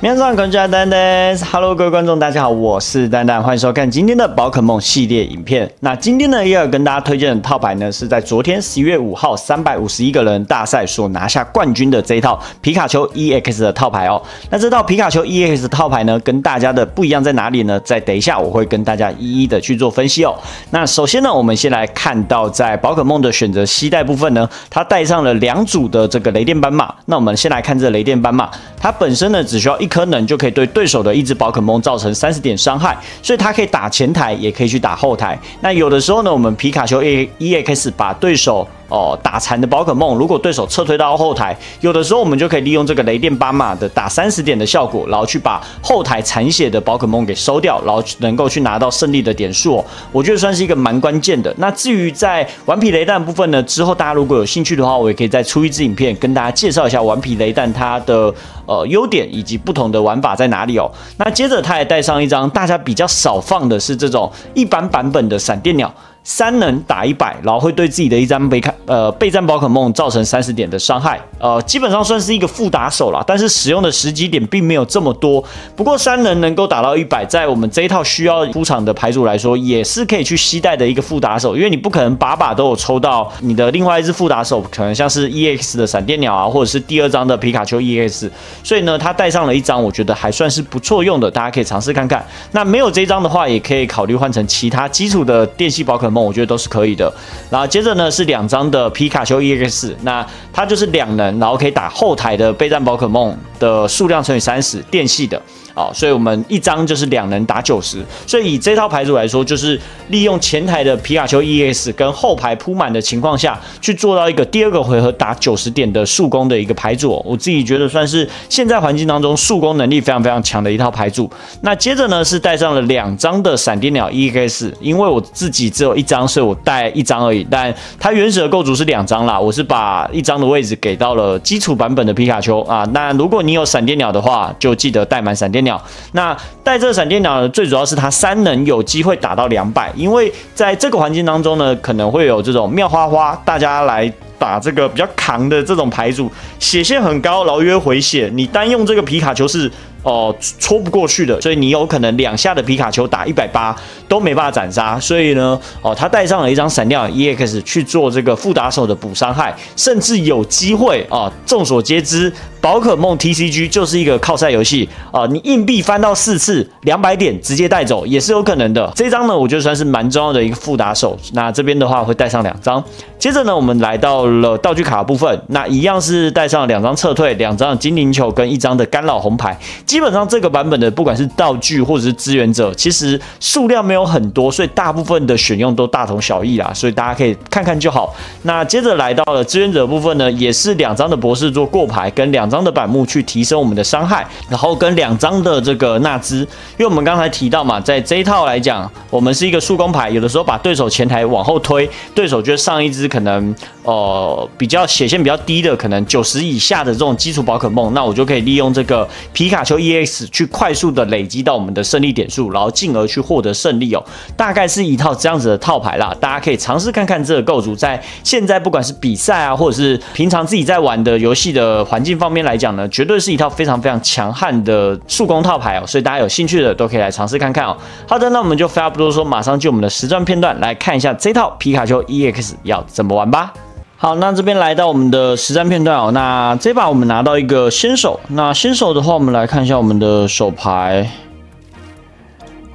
面上跟家丹丹，Hello，各位观众，大家好，我是丹丹，欢迎收看今天的宝可梦系列影片。那今天呢，要跟大家推荐的套牌呢，是在昨天十一月五号三百五十一个人大赛所拿下冠军的这一套皮卡丘 EX 的套牌哦。那这套皮卡丘 EX 套牌呢，跟大家的不一样在哪里呢？在等一下我会跟大家一一的去做分析哦。那首先呢，我们先来看到在宝可梦的选择携带部分呢，它带上了两组的这个雷电斑马。那我们先来看这雷电斑马，它本身呢只需要一。可能就可以对对手的一只宝可梦造成三十点伤害，所以它可以打前台，也可以去打后台。那有的时候呢，我们皮卡丘 e E X 把对手。哦，打残的宝可梦，如果对手撤退到后台，有的时候我们就可以利用这个雷电斑马的打三十点的效果，然后去把后台残血的宝可梦给收掉，然后能够去拿到胜利的点数。我觉得算是一个蛮关键的。那至于在顽皮雷弹部分呢，之后大家如果有兴趣的话，我也可以再出一支影片跟大家介绍一下顽皮雷弹它的呃优点以及不同的玩法在哪里哦。那接着他也带上一张大家比较少放的是这种一般版本的闪电鸟。三能打一百，然后会对自己的一张备看呃备战宝可梦造成三十点的伤害，呃，基本上算是一个副打手了，但是使用的时机点并没有这么多。不过三能能够打到一百，在我们这一套需要出场的牌组来说，也是可以去携带的一个副打手，因为你不可能把把都有抽到你的另外一只副打手，可能像是 EX 的闪电鸟啊，或者是第二张的皮卡丘 EX，所以呢，它带上了一张，我觉得还算是不错用的，大家可以尝试看看。那没有这张的话，也可以考虑换成其他基础的电系宝可梦。我觉得都是可以的。然后接着呢是两张的皮卡丘 EX，那它就是两人，然后可以打后台的备战宝可梦的数量乘以三十，电系的。啊，所以我们一张就是两人打九十，所以以这套牌组来说，就是利用前台的皮卡丘 EX 跟后排铺满的情况下去做到一个第二个回合打九十点的速攻的一个牌组，我自己觉得算是现在环境当中速攻能力非常非常强的一套牌组。那接着呢是带上了两张的闪电鸟 EX，因为我自己只有一张，所以我带一张而已。但它原始的构筑是两张啦，我是把一张的位置给到了基础版本的皮卡丘啊。那如果你你有闪电鸟的话，就记得带满闪电鸟。那带这闪电鸟呢，最主要是它三能有机会打到两百，因为在这个环境当中呢，可能会有这种妙花花，大家来打这个比较扛的这种牌组，血线很高，然后约回血，你单用这个皮卡丘是。哦，戳不过去的，所以你有可能两下的皮卡丘打一百八都没办法斩杀，所以呢，哦，他带上了一张闪亮 EX 去做这个副打手的补伤害，甚至有机会啊。众所皆知，宝可梦 TCG 就是一个靠赛游戏啊，你硬币翻到四次，两百点直接带走也是有可能的。这张呢，我觉得算是蛮重要的一个副打手。那这边的话会带上两张，接着呢，我们来到了道具卡部分，那一样是带上两张撤退，两张精灵球跟一张的干扰红牌。基本上这个版本的不管是道具或者是支援者，其实数量没有有很多，所以大部分的选用都大同小异啦，所以大家可以看看就好。那接着来到了支援者部分呢，也是两张的博士做过牌，跟两张的板木去提升我们的伤害，然后跟两张的这个纳兹，因为我们刚才提到嘛，在这一套来讲，我们是一个速攻牌，有的时候把对手前台往后推，对手就上一只可能呃比较血线比较低的，可能九十以下的这种基础宝可梦，那我就可以利用这个皮卡丘。EX 去快速的累积到我们的胜利点数，然后进而去获得胜利哦，大概是一套这样子的套牌啦，大家可以尝试看看这个构筑，在现在不管是比赛啊，或者是平常自己在玩的游戏的环境方面来讲呢，绝对是一套非常非常强悍的速攻套牌哦，所以大家有兴趣的都可以来尝试看看哦。好的，那我们就废话不多说，马上就我们的实战片段来看一下这套皮卡丘 EX 要怎么玩吧。好，那这边来到我们的实战片段哦。那这把我们拿到一个新手。那新手的话，我们来看一下我们的手牌。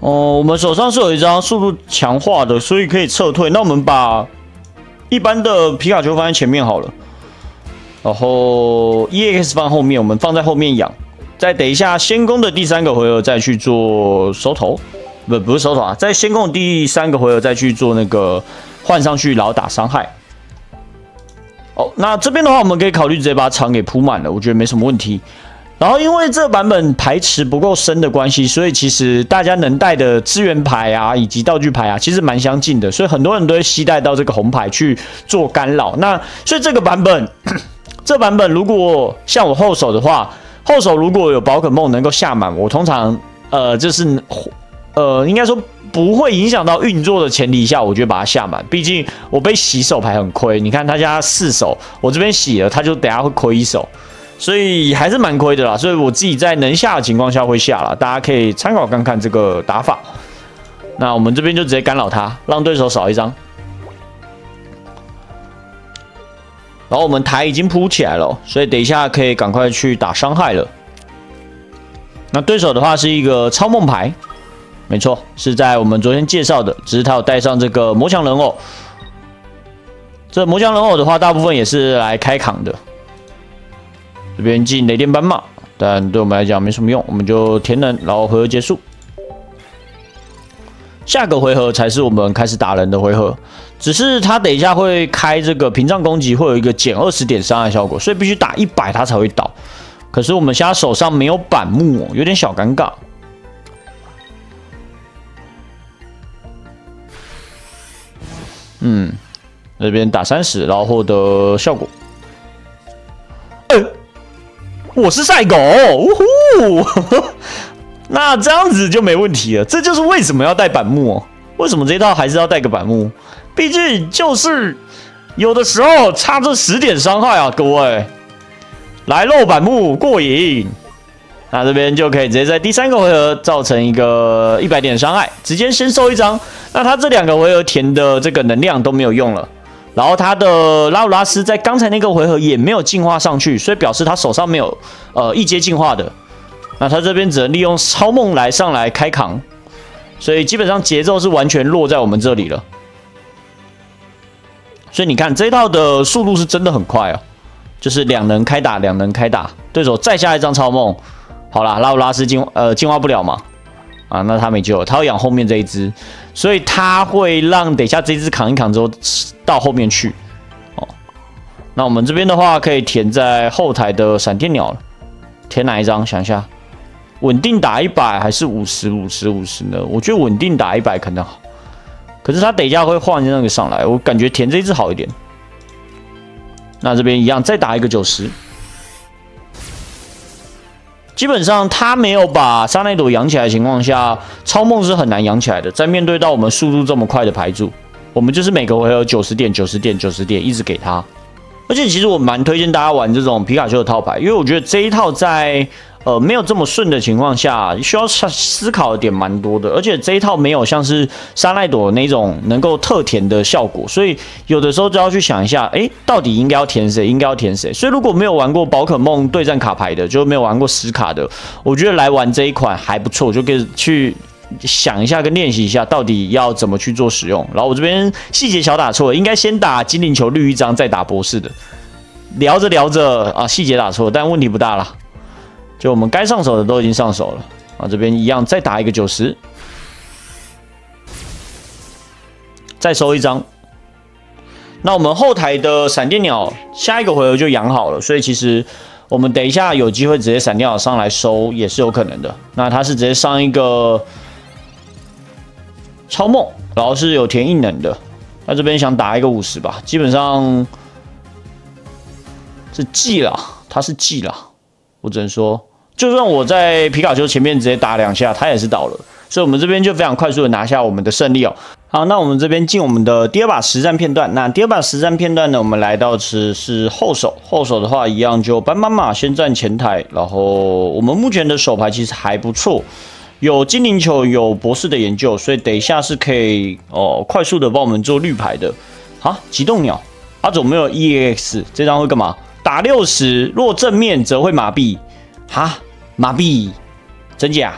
哦，我们手上是有一张速度强化的，所以可以撤退。那我们把一般的皮卡丘放在前面好了，然后 EX 放后面，我们放在后面养。再等一下先攻的第三个回合再去做收头，不不是收头啊，在先攻第三个回合再去做那个换上去，然后打伤害。哦，那这边的话，我们可以考虑直接把场给铺满了，我觉得没什么问题。然后因为这版本牌池不够深的关系，所以其实大家能带的资源牌啊，以及道具牌啊，其实蛮相近的，所以很多人都会携带到这个红牌去做干扰。那所以这个版本，这版本如果像我后手的话，后手如果有宝可梦能够下满，我通常呃就是呃应该说。不会影响到运作的前提下，我就把它下满。毕竟我被洗手牌很亏，你看他家四手，我这边洗了，他就等下会亏一手。所以还是蛮亏的啦。所以我自己在能下的情况下会下了，大家可以参考看看这个打法。那我们这边就直接干扰他，让对手少一张。然后我们台已经铺起来了，所以等一下可以赶快去打伤害了。那对手的话是一个超梦牌，没错，是在我们昨天介绍的，只是他有带上这个魔强人偶。这魔强人偶的话，大部分也是来开扛的。这边进雷电斑马，但对我们来讲没什么用，我们就填能，然后回合结束。下个回合才是我们开始打人的回合。只是他等一下会开这个屏障攻击，会有一个减二十点伤害效果，所以必须打一百他才会倒。可是我们现在手上没有板木，有点小尴尬。嗯，这边打三十，然后获得效果。我是赛狗，呜呼！那这样子就没问题了。这就是为什么要带板木哦。为什么这套还是要带个板木？毕竟就是有的时候差这十点伤害啊，各位来喽板木过瘾，那这边就可以直接在第三个回合造成一个一百点伤害，直接先收一张。那他这两个回合填的这个能量都没有用了，然后他的拉鲁拉斯在刚才那个回合也没有进化上去，所以表示他手上没有呃一阶进化的，那他这边只能利用超梦来上来开扛，所以基本上节奏是完全落在我们这里了。所以你看这一套的速度是真的很快哦，就是两人开打，两人开打，对手再下一张超梦，好啦，拉乌拉斯进呃进化不了嘛，啊，那他没救了，他要养后面这一只，所以他会让等下这只扛一扛之后到后面去，哦，那我们这边的话可以填在后台的闪电鸟，填哪一张？想一下，稳定打一百还是五十五十五十呢？我觉得稳定打一百可能好。可是他等一下会换那个上来，我感觉填这一只好一点。那这边一样，再打一个九十。基本上他没有把沙奈朵养起来的情况下，超梦是很难养起来的。在面对到我们速度这么快的牌组，我们就是每个回合九十点、九十点、九十点，一直给他。而且其实我蛮推荐大家玩这种皮卡丘的套牌，因为我觉得这一套在。呃，没有这么顺的情况下，需要思思考的点蛮多的，而且这一套没有像是沙奈朵那种能够特填的效果，所以有的时候就要去想一下，哎，到底应该要填谁，应该要填谁。所以如果没有玩过宝可梦对战卡牌的，就没有玩过实卡的，我觉得来玩这一款还不错，就可以去想一下跟练习一下，到底要怎么去做使用。然后我这边细节小打错，应该先打精灵球绿一张，再打博士的。聊着聊着啊，细节打错，但问题不大了。就我们该上手的都已经上手了啊！这边一样，再打一个九十，再收一张。那我们后台的闪电鸟下一个回合就养好了，所以其实我们等一下有机会直接闪电鸟上来收也是有可能的。那他是直接上一个超梦，然后是有填异能的。那这边想打一个五十吧，基本上是记了，他是记了，我只能说。就算我在皮卡丘前面直接打两下，他也是倒了，所以我们这边就非常快速的拿下我们的胜利哦。好，那我们这边进我们的第二把实战片段。那第二把实战片段呢，我们来到是是后手，后手的话一样就斑斑马先站前台，然后我们目前的手牌其实还不错，有精灵球，有博士的研究，所以等一下是可以哦快速的帮我们做绿牌的。好，极冻鸟，阿总没有 EX，这张会干嘛？打六十，若正面则会麻痹。哈，麻痹，真假？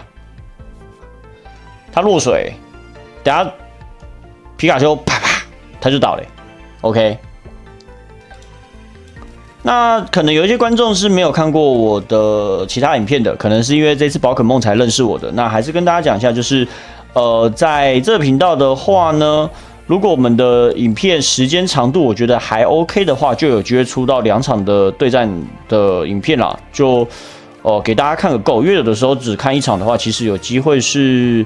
他落水，等下皮卡丘啪啪，他就倒了。OK，那可能有一些观众是没有看过我的其他影片的，可能是因为这次宝可梦才认识我的。那还是跟大家讲一下，就是呃，在这个频道的话呢，如果我们的影片时间长度我觉得还 OK 的话，就有机会出到两场的对战的影片啦，就。哦，给大家看个够，因为有的时候只看一场的话，其实有机会是，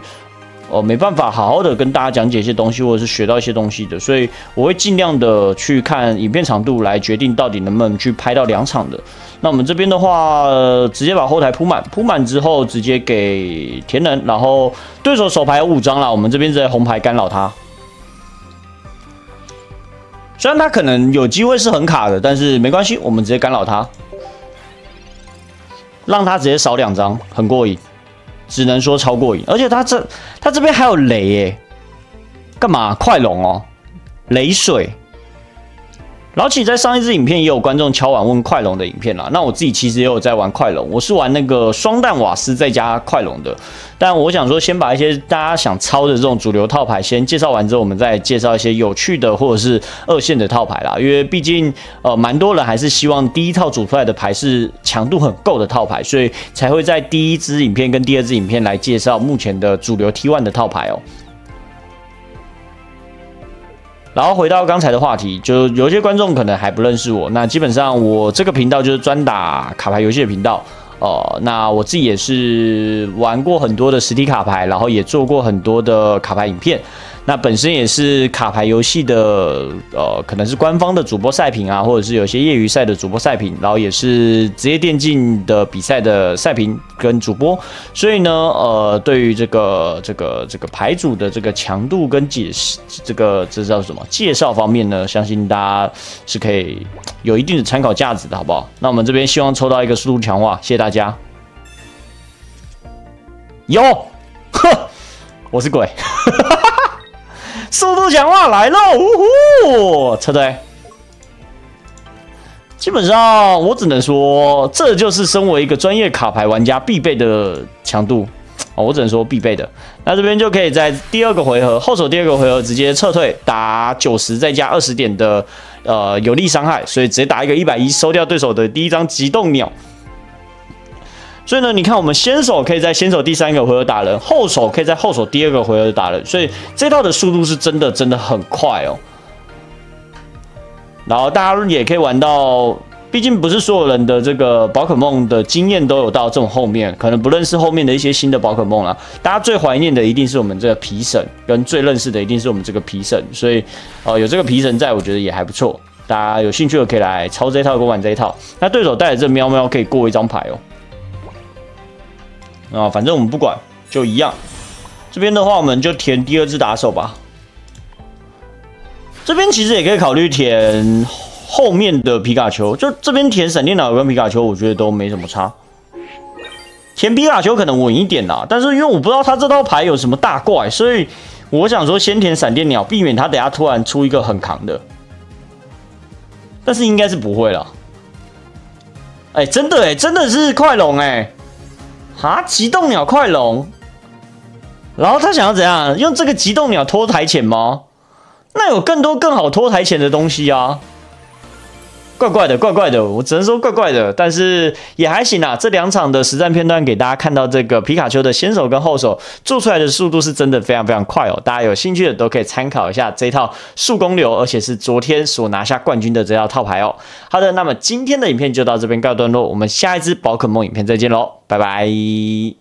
哦，没办法好好的跟大家讲解一些东西，或者是学到一些东西的，所以我会尽量的去看影片长度来决定到底能不能去拍到两场的。那我们这边的话，直接把后台铺满，铺满之后直接给田能，然后对手手牌有五张了，我们这边在红牌干扰他。虽然他可能有机会是很卡的，但是没关系，我们直接干扰他。让他直接少两张，很过瘾，只能说超过瘾。而且他这他这边还有雷耶，干嘛？快龙哦，雷水。老启在上一支影片也有观众敲碗问快龙的影片啦，那我自己其实也有在玩快龙，我是玩那个双弹瓦斯再加快龙的。但我想说，先把一些大家想抄的这种主流套牌先介绍完之后，我们再介绍一些有趣的或者是二线的套牌啦。因为毕竟呃，蛮多人还是希望第一套组出来的牌是强度很够的套牌，所以才会在第一支影片跟第二支影片来介绍目前的主流 T1 的套牌哦。然后回到刚才的话题，就有些观众可能还不认识我。那基本上我这个频道就是专打卡牌游戏的频道。哦，那我自己也是玩过很多的实体卡牌，然后也做过很多的卡牌影片。那本身也是卡牌游戏的，呃，可能是官方的主播赛品啊，或者是有些业余赛的主播赛品，然后也是职业电竞的比赛的赛品跟主播。所以呢，呃，对于这个这个这个牌组的这个强度跟解释，这个这叫什么介绍方面呢，相信大家是可以有一定的参考价值的，好不好？那我们这边希望抽到一个速度强化，谢谢大家。有，呵，我是鬼。速度强化来喽！呜呼，车队。基本上我只能说，这就是身为一个专业卡牌玩家必备的强度哦。我只能说必备的。那这边就可以在第二个回合后手第二个回合直接撤退，打九十再加二十点的呃有利伤害，所以直接打一个一百一收掉对手的第一张极冻鸟。所以呢，你看我们先手可以在先手第三个回合打人，后手可以在后手第二个回合打人，所以这套的速度是真的真的很快哦。然后大家也可以玩到，毕竟不是所有人的这个宝可梦的经验都有到这种后面，可能不认识后面的一些新的宝可梦了。大家最怀念的一定是我们这个皮神，跟最认识的一定是我们这个皮神，所以呃有这个皮神在我觉得也还不错。大家有兴趣的可以来抄这一套，跟玩这一套。那对手带着这喵喵可以过一张牌哦。啊，反正我们不管，就一样。这边的话，我们就填第二只打手吧。这边其实也可以考虑填后面的皮卡丘，就这边填闪电鸟跟皮卡丘，我觉得都没什么差。填皮卡丘可能稳一点啦，但是因为我不知道他这套牌有什么大怪，所以我想说先填闪电鸟，避免他等下突然出一个很扛的。但是应该是不会了。哎，真的哎，真的是快龙哎。啊！极冻鸟快龙，然后他想要怎样？用这个极冻鸟拖台前吗？那有更多更好拖台前的东西啊！怪怪的，怪怪的，我只能说怪怪的，但是也还行啊。这两场的实战片段给大家看到，这个皮卡丘的先手跟后手做出来的速度是真的非常非常快哦。大家有兴趣的都可以参考一下这套速攻流，而且是昨天所拿下冠军的这套套牌哦。好的，那么今天的影片就到这边告一段落，我们下一支宝可梦影片再见喽，拜拜。